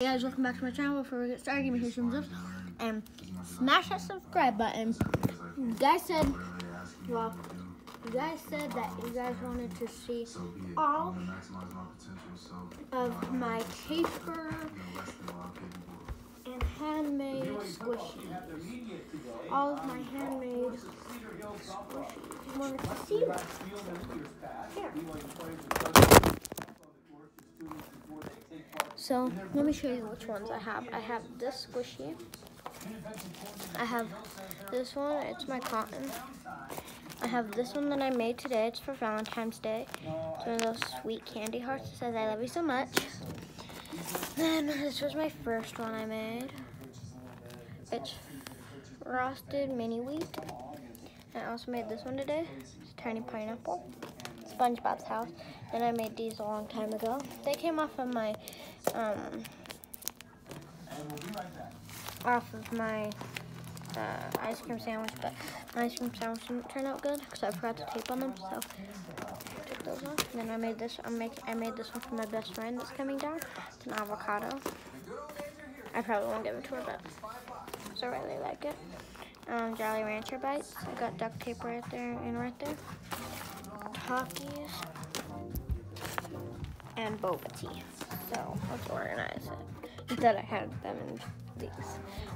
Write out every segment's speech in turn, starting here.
Hey guys, welcome back to my channel. Before we get started, give me huge thumbs up and smash that subscribe button. You guys said, well, you guys said that you guys wanted to see all of my paper and handmade squishies. All of my handmade squishies. You wanted to see them? Here. So let me show you which ones I have. I have this squishy. I have this one. It's my cotton. I have this one that I made today. It's for Valentine's Day. It's one of those sweet candy hearts. that says, I love you so much. Then this was my first one I made. It's frosted mini wheat. I also made this one today. It's a tiny pineapple. SpongeBob's house. Then I made these a long time ago. They came off of my, um, off of my uh, ice cream sandwich, but my ice cream sandwich didn't turn out good because I forgot to tape on them. So took those off. And then I made this. I'm. I made this one for my best friend that's coming down. It's an avocado. I probably won't give it to her, but so I really like it. Um, Jolly Rancher bites. I got duct tape right there and right there. Takis and boba tea. So let's organize it. Instead I had them in these.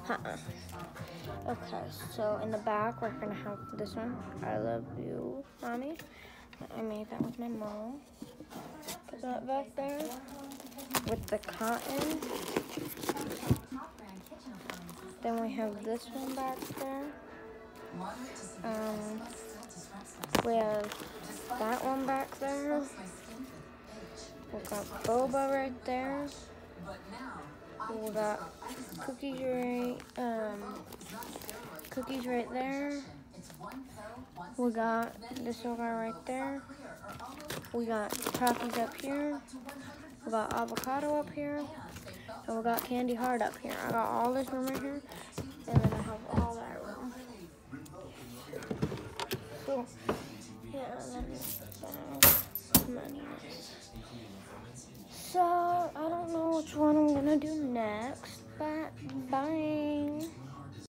Uh-uh. Okay, so in the back we're gonna have this one. I love you, mommy. I made that with my mom. Put that back there with the cotton. Then we have this one back there. Um, we have that one back there. We got boba right there. We got cookies right, um, cookies right there. We got this one right there. We got Takis up here. We got avocado up here. And we got candy heart up here. I got all this room right here. And then I have all that room. So, yeah, let me uh, money. So, I don't know which one I'm gonna do next, but bye.